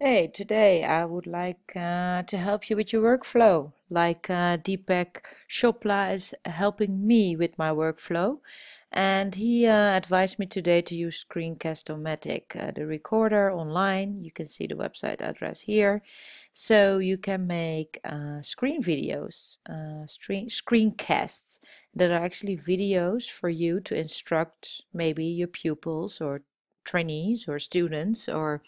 Hey, today I would like uh, to help you with your workflow. Like uh, Deepak Chopra is helping me with my workflow, and he uh, advised me today to use Screencast-O-Matic, uh, the recorder online. You can see the website address here. So you can make uh, screen videos, uh, screen screencasts that are actually videos for you to instruct maybe your pupils or trainees or students or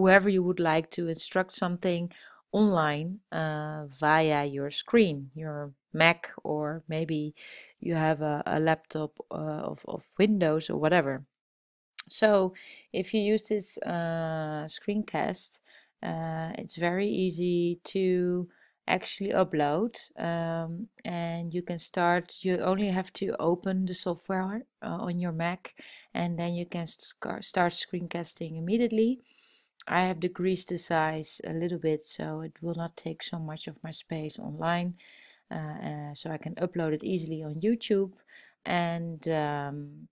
whoever you would like to instruct something online uh, via your screen, your Mac, or maybe you have a, a laptop uh, of, of Windows or whatever. So if you use this uh, screencast, uh, it's very easy to actually upload um, and you can start you only have to open the software uh, on your Mac and then you can start screencasting immediately I have decreased the size a little bit so it will not take so much of my space online uh, uh, so I can upload it easily on YouTube. And um,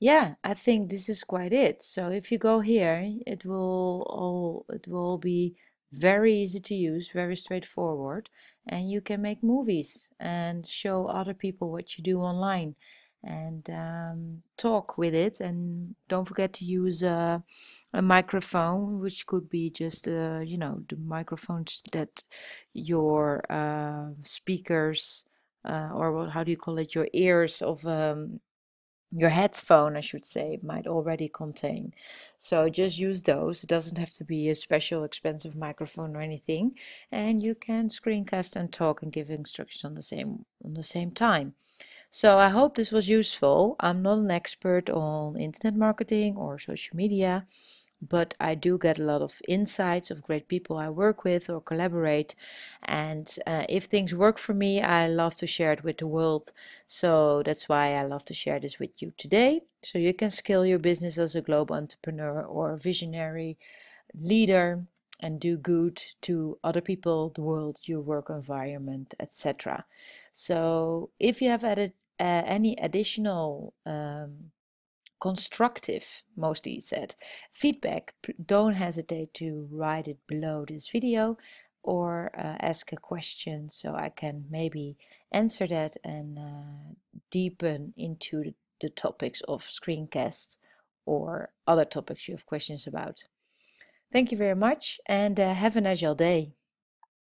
yeah I think this is quite it. So if you go here it will all it will be very easy to use very straightforward and you can make movies and show other people what you do online and um, talk with it. And don't forget to use uh, a microphone which could be just uh, you know the microphones that your uh, speakers uh, or how do you call it? Your ears of um, your headphone I should say might already contain. So just use those. It doesn't have to be a special expensive microphone or anything. And you can screencast and talk and give instructions on the same on the same time so I hope this was useful. I'm not an expert on internet marketing or social media, but I do get a lot of insights of great people I work with or collaborate. And uh, if things work for me, I love to share it with the world. So that's why I love to share this with you today. So you can scale your business as a global entrepreneur or visionary leader and do good to other people, the world, your work environment, etc. So if you have added uh, any additional um, constructive, mostly said, feedback, don't hesitate to write it below this video or uh, ask a question so I can maybe answer that and uh, deepen into the, topics of screencasts or other topics you have questions about. Thank you very much and uh, have a nice day.